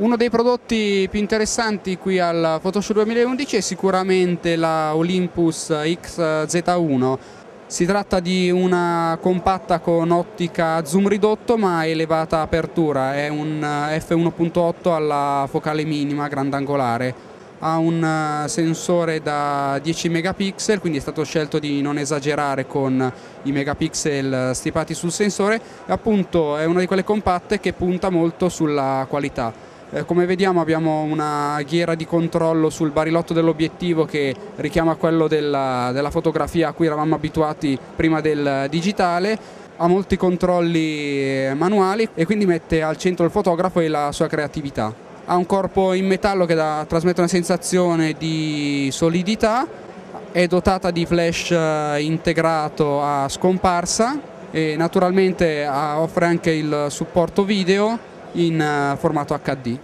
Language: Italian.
Uno dei prodotti più interessanti qui al Photoshow 2011 è sicuramente la Olympus XZ1. Si tratta di una compatta con ottica zoom ridotto ma elevata apertura, è un f1.8 alla focale minima grandangolare. Ha un sensore da 10 megapixel, quindi è stato scelto di non esagerare con i megapixel stipati sul sensore appunto è una di quelle compatte che punta molto sulla qualità. Eh, come vediamo abbiamo una ghiera di controllo sul barilotto dell'obiettivo che richiama quello della, della fotografia a cui eravamo abituati prima del digitale, ha molti controlli eh, manuali e quindi mette al centro il fotografo e la sua creatività. Ha un corpo in metallo che da, trasmette una sensazione di solidità, è dotata di flash eh, integrato a scomparsa e naturalmente offre anche il supporto video in eh, formato HD.